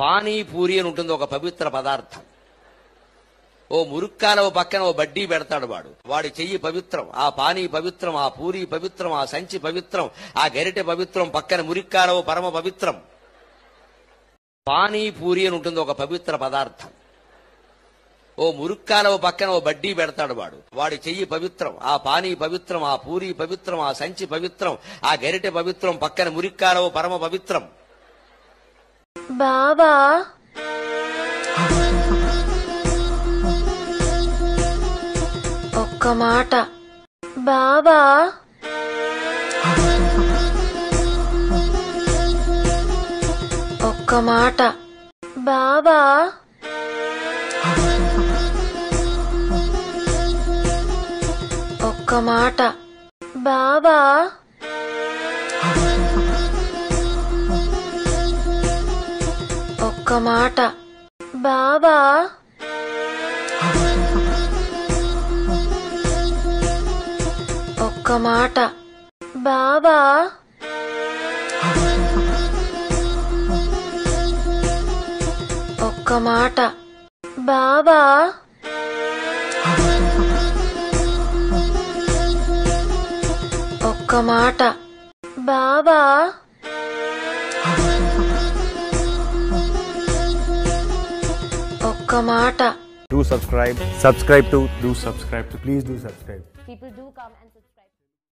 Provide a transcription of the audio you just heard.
పానీపూరి అని ఉంటుంది ఒక పవిత్ర పదార్థం. ఓ మురుక్కాల ఓ పక్కన ఓ బడ్డీ పెడతాడు వాడు. వాడి చెయ్యి పవిత్రం. ఆ పానీ పవిత్రం ఆ పూరి పవిత్రం ఆ సంచి పవిత్రం ఆ గరిటె పవిత్రం పక్కన మురిక్కాల ఓ పరమ పవిత్రం. పానీపూరి అని ఉంటుంది ఒక పవిత్ర పదార్థం. ఓ మురుక్కాల ఓ పక్కన ఓ బడ్డీ పెడతాడు వాడు. వాడి చెయ్యి పవిత్రం. ఆ పానీ పవిత్రం ఆ పూరి పవిత్రం ఆ సంచి పవిత్రం ఆ గరిటె పవిత్రం పక్కన మురిక్కాల ఓ పరమ పవిత్రం. బాబా. ఒక్క మాట. బాబా. ఒక్క మాట. బాబా. ఒక్క మాట. బాబా. ఒక్క మాట. బాబా. ఒక్క మాట. బాబా. ఒక్క మాట. బాబా. ఒక్క మాట. బాబా. ఒక్క మాట. Do subscribe subscribe to do subscribe to please do subscribe people do come and